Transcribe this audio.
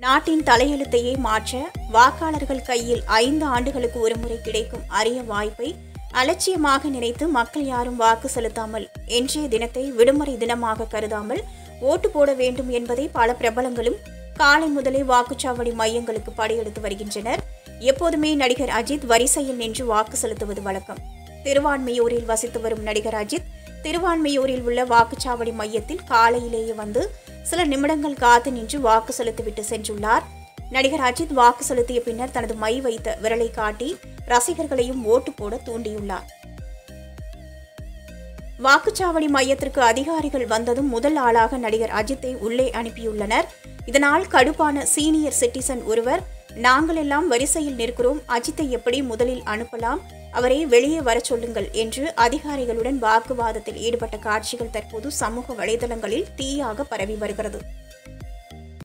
நாட்டின் தலையெழுத்தையே மாற்ற வாக்காளர்கள் கையில் ஐந்து ஆண்டுகளுக்கு ஒருமுறை கிடைக்கும் அரிய வாய்ப்பை அலட்சியமாக நினைத்து மக்கள் யாரும் வாக்கு செலுத்தாமல் இன்றைய தினத்தை விடுமுறை தினமாக கருதாமல் ஓட்டு போட வேண்டும் என்பதை பல பிரபலங்களும் காலை முதலே வாக்குச்சாவடி மையங்களுக்கு படையெடுத்து வருகின்றனர். எப்போதுமே நடிகர் அஜித் வரிசையில் நின்று வாக்கு செலுத்துவது வழக்கம். திருவான்மையூரில் வசித்து வரும் நடிகர் அஜித் திருவான்மையூரில் உள்ள வாக்குச்சாவடி மையத்தில் காலையிலேயே வந்து சில நிமிடங்கள் காத்து நின்று வாக்கு செலுத்திவிட்டு சென்றுள்ளார். நடிகர் அஜித் வாக்கு செலுத்திய பின்னர் தனது மை வைத்த விரலை காட்டி ரசிகர்களையும் ஓட்டு போட தூண்டியுள்ளார். வாக்குச்சாவடி மையத்திற்கு அதிகாரிகள் வந்ததும் முதல் ஆளாக நடிகர் அஜித்தை உள்ளே அனுப்பியுள்ளனர். இதனால் கடுப்பான சீனியர் சிட்டிசன் ஒருவர் நாங்கள் எல்லாம் வரிசையில் நிற்கிறோம். அஜித்தை எப்படி முதலில் அனுப்பலாம்? அவரை வெளியே வரச் சொல்லுங்கள் என்று அதிகாரிகளுடன் வாக்குவாதத்தில் ஈடுபட்ட காட்சிகள் தற்போது சமூக வலைதளங்களில் தீயாக பரவி வருகிறது.